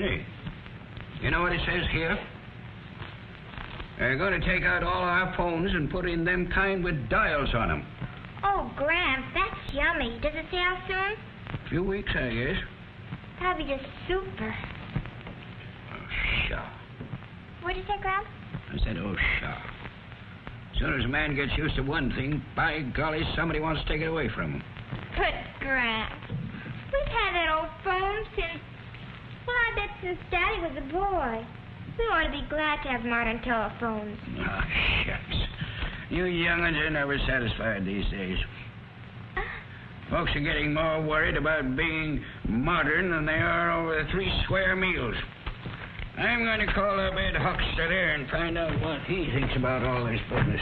Jenny, you know what it says here? They're going to take out all our phones and put in them kind with dials on them. Oh, Gramps, that's yummy. Does it say how soon? A few weeks, I guess. That'd be just super. Oh, pshaw. What'd you say, Gramps? I said, oh, pshaw. As soon as a man gets used to one thing, by golly, somebody wants to take it away from him. But, Gramps, we've had that old phone since, well, I bet since Daddy was a boy. We ought to be glad to have modern telephones. Oh, shucks. You young'uns are never satisfied these days. Folks are getting more worried about being modern than they are over the three square meals. I'm going to call up Ed Huckster there and find out what he thinks about all this business.